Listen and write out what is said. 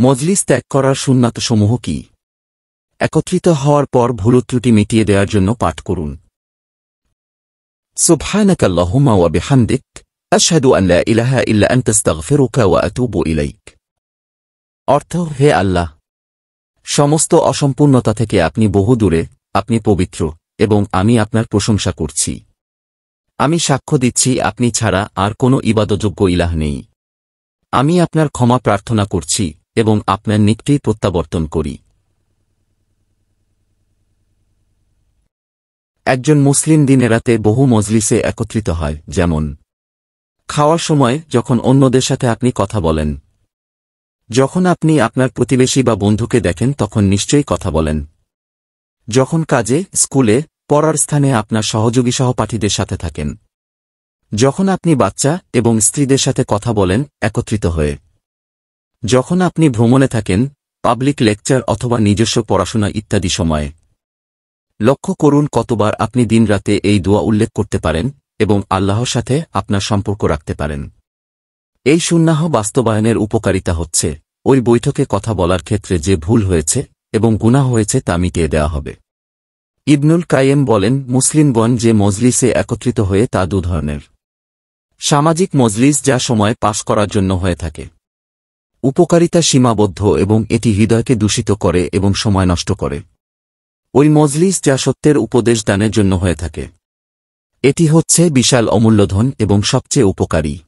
মজলিস ত্যাগ করার সুন্নাতসমূহ কি? একত্রিত হওয়ার পর ভুল ত্রুটি মিটিয়ে দেওয়ার জন্য পাঠ করুন। সুবহানাকাল্লাহুমা ওয়া বিহামদিক, আশহাদু আন ইলাহা ইল্লা আনতা ওয়া ইলাইক। অর্থ, হে আল্লাহ! সমস্ত অসম্পূর্ণতা থেকে আপনি বহু দূরে, আপনি পবিত্র, এবং আমি আপনার প্রশংসা করছি। আমি সাক্ষ্য দিচ্ছি, আপনি ছাড়া আর কোনো ইবাদযোগ্য ইলাহ নেই। আমি আপনার ক্ষমা প্রার্থনা করছি এবং আপনার নিকটেই প্রত্যাবর্তন করি। একজন মুসলিম দিনে রাতে বহু মজলিসে একত্রিত হয়, যেমন, খাওয়ার সময় যখন অন্যদের সাথে আপনি কথা বলেন। যখন আপনি আপনার প্রতিবেশী বা বন্ধুকে দেখেন, তখন নিশ্চয়ই কথা বলেন। যখন কাজে, স্কুলে, পড়ার স্থানে আপনার সহযোগী সহপাঠীদের সাথে থাকেন। যখন আপনি বাচ্চা এবং স্ত্রীদের সাথে কথা বলেন, একত্রিত হয়ে। যখন আপনি ভ্রমণে থাকেন, পাবলিক লেকচার অথবা নিজস্ব পড়াশোনা ইত্যাদি সময়ে। লক্ষ্য করুন কতবার আপনি দিনরাতে এই দোয়া উল্লেখ করতে পারেন এবং আল্লাহর সাথে আপনার সম্পর্ক রাখতে পারেন। এই সুন্নাহ বাস্তবায়নের উপকারিতা হচ্ছে, ওই বৈঠকে কথা বলার ক্ষেত্রে যে ভুল হয়েছে এবং গুনাহ হয়েছে তা মিটিয়ে দেওয়া হবে। ইবনুল কায়েম বলেন, মুসলিমগণ যে মজলিসে একত্রিত হয়ে তা দু ধরনের। সামাজিক মজলিস যা সময় পাশ করার জন্য হয়ে থাকে। উপকারিতা সীমাবদ্ধ এবং এটি হৃদয়কে দূষিত করে এবং সময় নষ্ট করে। ওই মজলিস যা সত্যের উপদেশ দানের জন্য হয়ে থাকে। এটি হচ্ছে বিশাল অমূল্যধন এবং সবচেয়ে উপকারী।